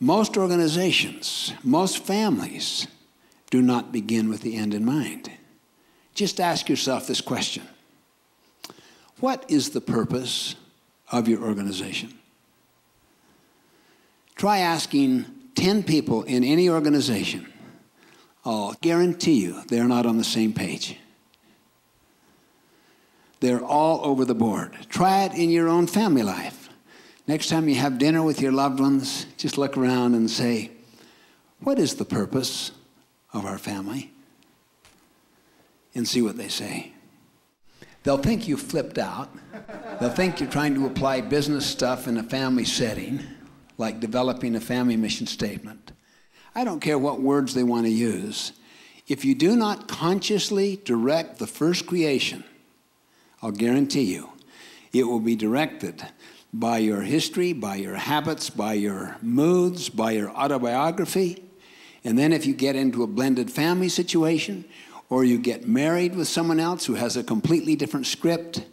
Most organizations, most families do not begin with the end in mind. Just ask yourself this question What is the purpose of your organization? Try asking 10 people in any organization. I'll guarantee you they're not on the same page. They're all over the board. Try it in your own family life. Next time you have dinner with your loved ones, just look around and say, What is the purpose of our family? And see what they say. They'll think you flipped out. They'll think you're trying to apply business stuff in a family setting, like developing a family mission statement. I don't care what words they want to use. If you do not consciously direct the first creation, I'll guarantee you, it will be directed by your history, by your habits, by your moods, by your autobiography. And then if you get into a blended family situation, or you get married with someone else who has a completely different script,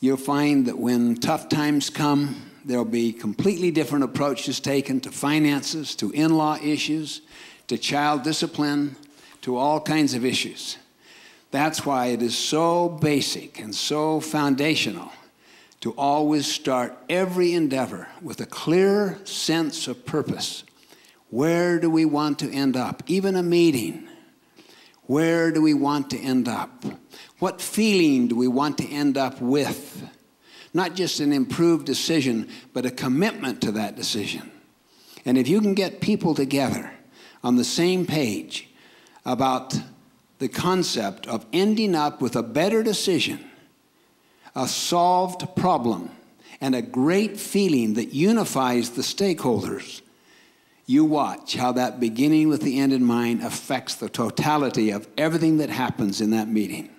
you'll find that when tough times come, there'll be completely different approaches taken to finances, to in law issues, to child discipline, to all kinds of issues. That's why it is so basic and so foundational to always start every endeavor with a clear sense of purpose. Where do we want to end up? Even a meeting. Where do we want to end up? What feeling do we want to end up with? Not just an improved decision, but a commitment to that decision. And if you can get people together on the same page about the concept of ending up with a better decision, a solved problem, and a great feeling that unifies the stakeholders, you watch how that beginning with the end in mind affects the totality of everything that happens in that meeting.